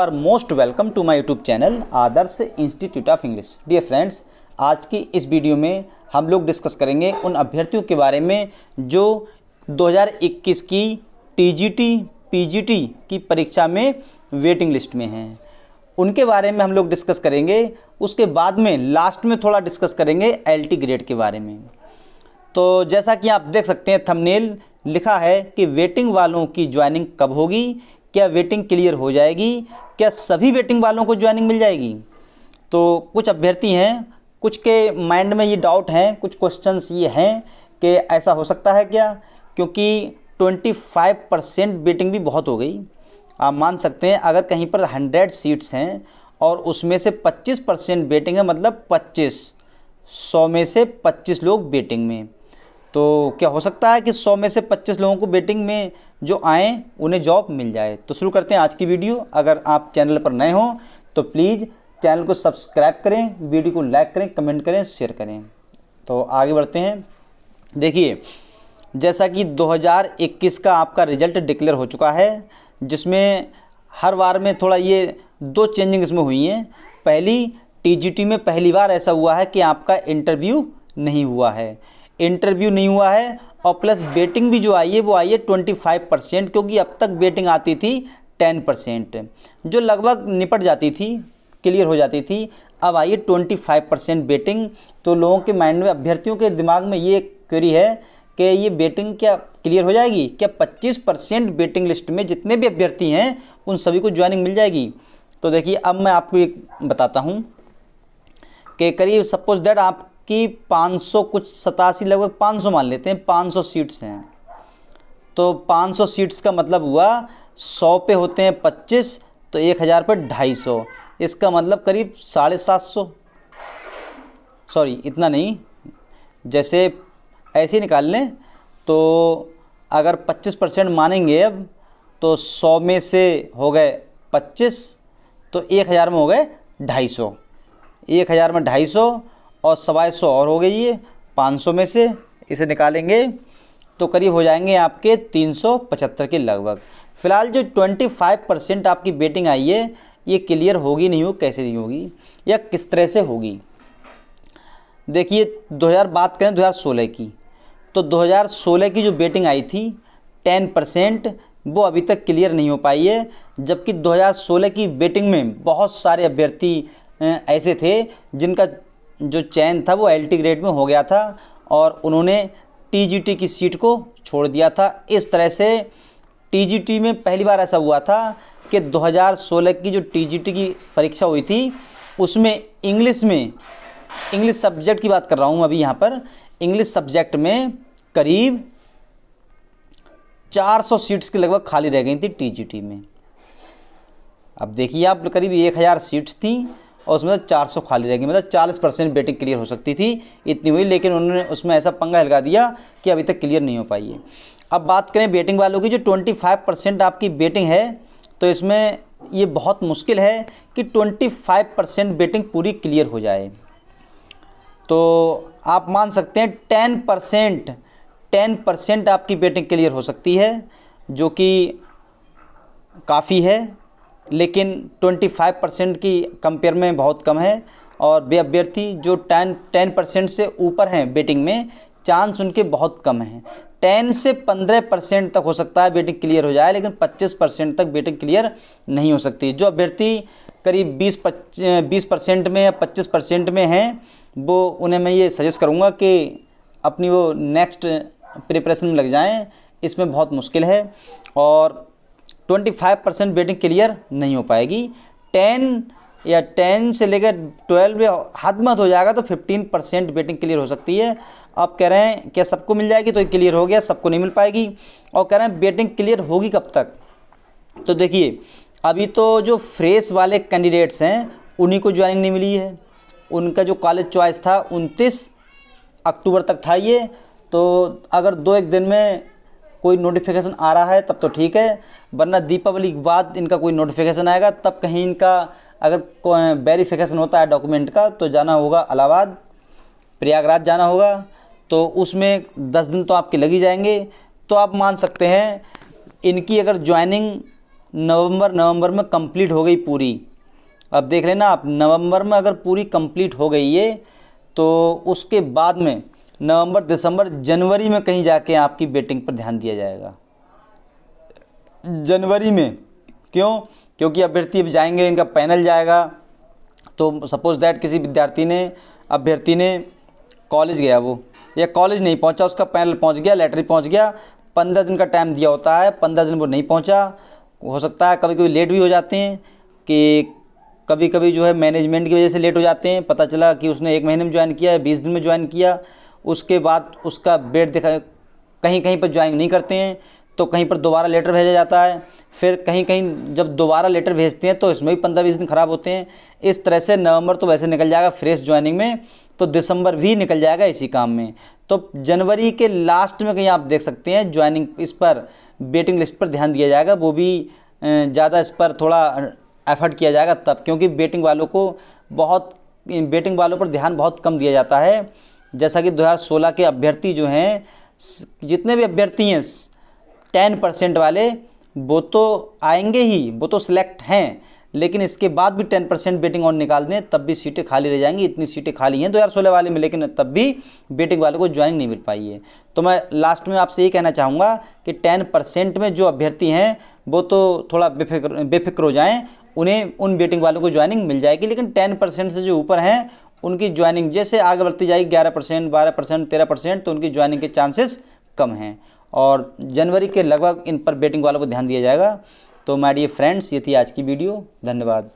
Are most welcome to my YouTube channel Adarsh institute of English dear friends आज की इस video में हम लोग डिस्कस करेंगे उन अभ्यर्थियों के बारे में जो 2021 की टीजीटी पीजीटी की परीक्षा में वेटिंग लिस्ट में हैं। उनके बारे में हम लोग डिस्कस करेंगे, उसके बाद में लास्ट में थोड़ा डिस्कस करेंगे एलटी ग्रेड के बारे में। तो जैसा कि आप देख सकते हैं थंबनेल लिखा है कि वेटिंग वालों की ज्वाइनिंग कब होगी, क्या वेटिंग क्लियर हो जाएगी क्या सभी वेटिंग वालों को ज्वाइनिंग मिल जाएगी? तो कुछ अभ्यर्थी हैं, कुछ के माइंड में ये डाउट हैं, कुछ क्वेश्चंस ये हैं कि ऐसा हो सकता है क्या? क्योंकि 25 परसेंट वेटिंग भी बहुत हो गई। आप मान सकते हैं, अगर कहीं पर 100 सीट्स हैं और उसमें से 25 परसेंट वेटिंग है मतलब 25 सौ में से 25 लोग वेटिंग में। तो क्या हो सकता है कि 100 में से 25 लोगों को बेटिंग में जो आए, उन्हें जॉब मिल जाए? तो शुरू करते हैं आज की वीडियो अगर आप चैनल पर नए हों तो प्लीज़ चैनल को सब्सक्राइब करें वीडियो को लाइक करें कमेंट करें शेयर करें। तो आगे बढ़ते हैं। देखिए, जैसा कि 2021 का आपका रिज़ल्ट डिक्लेयर हो चुका है, जिसमें हर बार में थोड़ा ये दो चेंजिंग इसमें हुई हैं। पहली टीजीटी में पहली बार ऐसा हुआ है कि आपका इंटरव्यू नहीं हुआ है। इंटरव्यू नहीं हुआ है और प्लस बेटिंग भी जो आई है, वो आई है ट्वेंटी फाइव परसेंट, क्योंकि अब तक बेटिंग आती थी टेन परसेंट, जो लगभग निपट जाती थी, क्लियर हो जाती थी, अब आइए ट्वेंटी फाइव परसेंट बेटिंग तो लोगों के माइंड में, अभ्यर्थियों के दिमाग में ये क्वेरी है कि ये बेटिंग क्या क्लियर हो जाएगी? क्या पच्चीस परसेंट बेटिंग लिस्ट में जितने भी अभ्यर्थी हैं, उन सभी को ज्वाइनिंग मिल जाएगी? तो देखिए, अब मैं आपको एक बताता हूँ कि करीब सपोज़ दैट आपकी 500 कुछ सतासी, लगभग 500 मान लेते हैं 500 सीट्स हैं। तो 500 सीट्स का मतलब हुआ 100 पे होते हैं 25 तो 1000 पर 250 इसका मतलब करीब साढ़े सात सौ। सॉरी, इतना नहीं। जैसे ऐसे ही निकाल लें तो अगर 25 परसेंट मानेंगे अब तो 100 में से हो गए 25 तो 1000 में हो गए 250 1000 में 250 और सवाई सौ और हो गई ये 500 में से इसे निकालेंगे तो करीब हो जाएँगे आपके 375 के लगभग। फ़िलहाल जो 25 परसेंट आपकी बेटिंग आई है, ये क्लियर होगी नहीं हो, कैसे नहीं होगी, या किस तरह से होगी? देखिए 2000 बात करें 2016 की तो 2016 की जो बेटिंग आई थी 10 परसेंट, वो अभी तक क्लियर नहीं हो पाई है, जबकि 2016 की बेटिंग में बहुत सारे अभ्यर्थी ऐसे थे, जिनका जो चयन था वो एलटी ग्रेड में हो गया था और उन्होंने टीजीटी की सीट को छोड़ दिया था। इस तरह से टीजीटी में पहली बार ऐसा हुआ था कि 2016 की जो टीजीटी की परीक्षा हुई थी, उसमें इंग्लिश में इंग्लिश सब्जेक्ट की बात कर रहा हूँ अभी यहाँ पर इंग्लिश सब्जेक्ट में करीब 400 सीट्स के लगभग खाली रह गई थी टीजीटी में। अब देखिए आप, करीब 1000 सीट्स थी। और उसमें 400 खाली रह गई मतलब 40 परसेंट बेटिंग क्लियर हो सकती थी, इतनी हुई, लेकिन उन्होंने उसमें ऐसा पंगा हिलगा दिया कि अभी तक क्लियर नहीं हो पाई है। अब बात करें बेटिंग वालों की, जो 25 परसेंट आपकी बेटिंग है तो इसमें ये बहुत मुश्किल है कि 25 परसेंट बेटिंग पूरी क्लियर हो जाए। तो आप मान सकते हैं 10 परसेंट टेन परसेंट आपकी बेटिंग क्लियर हो सकती है, जो कि काफ़ी है। लेकिन 25 परसेंट की कंपेयर में बहुत कम है और वे अभ्यर्थी जो टेन टेन परसेंट से ऊपर हैं बेटिंग में चांस उनके बहुत कम हैं। टेन से पंद्रह परसेंट तक हो सकता है बेटिंग क्लियर हो जाए, लेकिन पच्चीस परसेंट तक बेटिंग क्लियर नहीं हो सकती। जो अभ्यर्थी करीब बीस बीस परसेंट में या पच्चीस परसेंट में हैं, वो उन्हें मैं ये सजेस्ट करूँगा कि अपनी वो नेक्स्ट प्रिपरेशन में लग जाएँ। इसमें बहुत मुश्किल है और twenty five percent betting clear नहीं हो पाएगी। टेन या टेन से लेकर ट्वेल्व या हद मत हो जाएगा तो फिफ्टीन परसेंट बेटिंग क्लियर हो सकती है। आप कह रहे हैं क्या सबको मिल जाएगी? तो क्लियर हो गया, सबको नहीं मिल पाएगी। और कह रहे हैं बेटिंग क्लियर होगी कब तक? तो देखिए, अभी तो जो फ्रेश वाले कैंडिडेट्स हैं, उन्हीं को ज्वाइनिंग नहीं मिली है। उनका जो कॉलेज चॉइस था, उनतीस अक्टूबर तक था ये। तो अगर दो एक दिन में कोई नोटिफिकेशन आ रहा है, तब तो ठीक है। वरना दीपावली के बाद इनका कोई नोटिफिकेशन आएगा, तब कहीं इनका अगर वेरीफिकेशन होता है डॉक्यूमेंट का तो जाना होगा इलाहाबाद प्रयागराज जाना होगा। तो उसमें दस दिन तो आपके लग ही जाएँगे। तो आप मान सकते हैं, इनकी अगर ज्वाइनिंग नवंबर नवंबर में कंप्लीट हो गई पूरी। अब देख लेना आप, नवंबर में अगर पूरी कंप्लीट हो गई ये तो उसके बाद में नवंबर, दिसंबर, जनवरी में कहीं जाके आपकी बेटिंग पर ध्यान दिया जाएगा। जनवरी में। क्यों? क्योंकि अभ्यर्थी अब जाएँगे, इनका पैनल जाएगा। तो सपोज़ दैट किसी विद्यार्थी ने, अभ्यर्थी ने कॉलेज गया वो। या कॉलेज नहीं पहुँचा, उसका पैनल पहुँच गया लेटर पहुँच गया। पंद्रह दिन का टाइम दिया होता है, पंद्रह दिन वो नहीं पहुँचा। हो सकता है कभी कभी लेट भी हो जाते हैं कि कभी कभी जो है मैनेजमेंट की वजह से लेट हो जाते हैं। पता चला कि उसने एक महीने में ज्वाइन किया है बीस दिन में ज्वाइन किया। उसके बाद उसका बेड दिखा, कहीं कहीं पर ज्वाइन नहीं करते हैं तो कहीं पर दोबारा लेटर भेजा जाता है। फिर कहीं कहीं जब दोबारा लेटर भेजते हैं तो इसमें भी पंद्रह बीस दिन ख़राब होते हैं। इस तरह से नवंबर तो वैसे निकल जाएगा फ्रेश ज्वाइनिंग में तो दिसंबर भी निकल जाएगा इसी काम में। तो जनवरी के लास्ट में कहीं आप देख सकते हैं ज्वाइनिंग इस पर वेटिंग लिस्ट पर ध्यान दिया जाएगा। वो भी ज़्यादा इस पर थोड़ा एफर्ट किया जाएगा तब, क्योंकि बेटिंग वालों को बहुत बेटिंग वालों पर ध्यान बहुत कम दिया जाता है। जैसा कि 2016 के अभ्यर्थी जो हैं जितने भी अभ्यर्थी हैं टेन परसेंट वाले, वो तो आएँगे ही, वो तो सिलेक्ट हैं, लेकिन इसके बाद भी टेन परसेंट बेटिंग ऑन निकाल दें, तब भी सीटें खाली रह जाएँगी, इतनी सीटें खाली हैं दो हज़ार सोलह वाले में, लेकिन तब भी बेटिंग वाले को ज्वाइनिंग नहीं मिल पाई है। तो मैं लास्ट में आपसे ये कहना चाहूँगा कि टेन परसेंट में जो अभ्यर्थी हैं, वो तो थोड़ा बेफिक्र बेफिक्र हो जाएँ, उन्हें, उन बेटिंग वालों को ज्वाइनिंग मिल जाएगी, लेकिन टेन परसेंट से जो ऊपर हैं उनकी ज्वाइनिंग जैसे आगे बढ़ती जाएगी, ग्यारह परसेंट, बारह परसेंट, तेरह परसेंट तो उनकी ज्वाइनिंग के चांसेस कम हैं। और जनवरी के लगभग इन पर बेटिंग वालों को ध्यान दिया जाएगा। तो माय डियर फ्रेंड्स ये थी आज की वीडियो धन्यवाद।